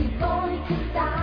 y voy